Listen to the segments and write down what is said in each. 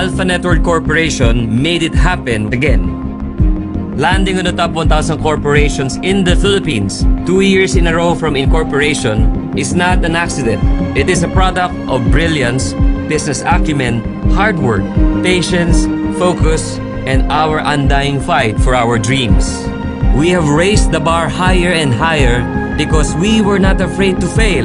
Alpha Network Corporation made it happen again. Landing on the top 1,000 corporations in the Philippines two years in a row from incorporation is not an accident. It is a product of brilliance, business acumen, hard work, patience, focus, and our undying fight for our dreams. We have raised the bar higher and higher because we were not afraid to fail.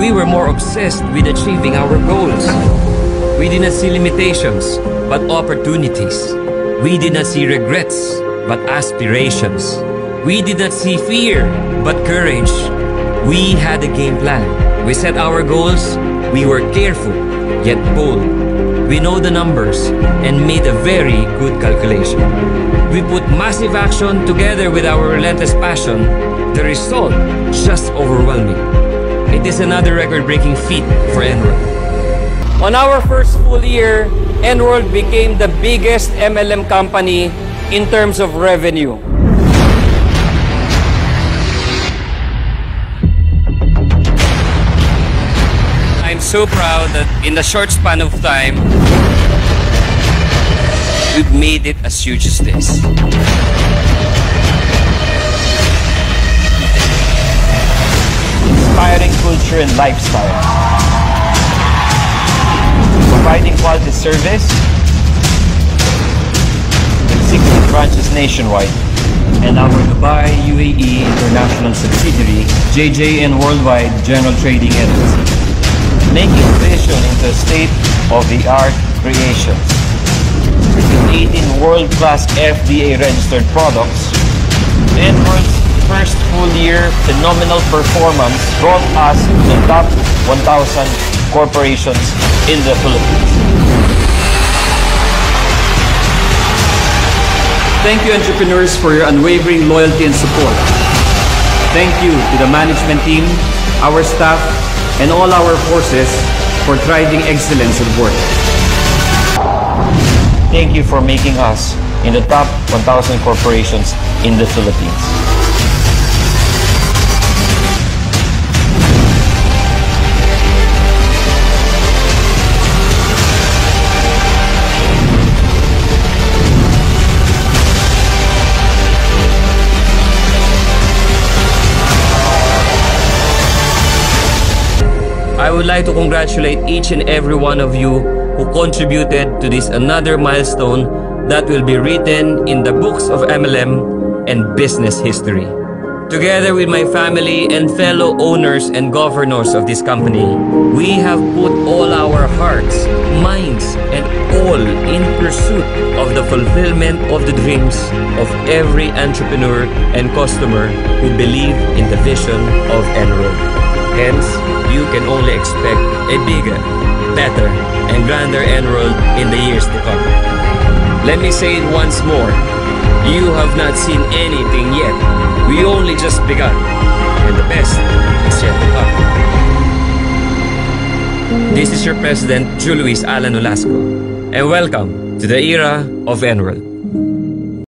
We were more obsessed with achieving our goals. We did not see limitations, but opportunities. We did not see regrets, but aspirations. We did not see fear, but courage. We had a game plan. We set our goals. We were careful, yet bold. We know the numbers and made a very good calculation. We put massive action together with our relentless passion. The result, just overwhelming. It is another record-breaking feat for NWORLD. On our first full year, NWORLD became the biggest MLM company in terms of revenue. I'm so proud that in the short span of time, we've made it as huge as this. inspiring culture and lifestyle, providing quality service, with 60 branches nationwide, and our Dubai UAE international subsidiary, JJN Worldwide General Trading LLC, making vision into a state-of-the-art creations. With 18 world-class FDA-registered products, NWORLD's first full year phenomenal performance brought us to the top 1,000 corporations in the Philippines. Thank you, entrepreneurs, for your unwavering loyalty and support. Thank you to the management team, our staff, and all our forces for driving excellence at work. Thank you for making us in the top 1,000 corporations in the Philippines. I would like to congratulate each and every one of you who contributed to this another milestone that will be written in the books of MLM and business history. Together with my family and fellow owners and governors of this company, we have put all our hearts, minds, and all in pursuit of the fulfillment of the dreams of every entrepreneur and customer who believe in the vision of NWORLD. Hence, you can only expect a bigger, better, and grander NWORLD in the years to come. Let me say it once more. You have not seen anything yet. We only just begun. And the best is yet to come. This is your President, Julius Alan Olasco. And welcome to the era of NWORLD.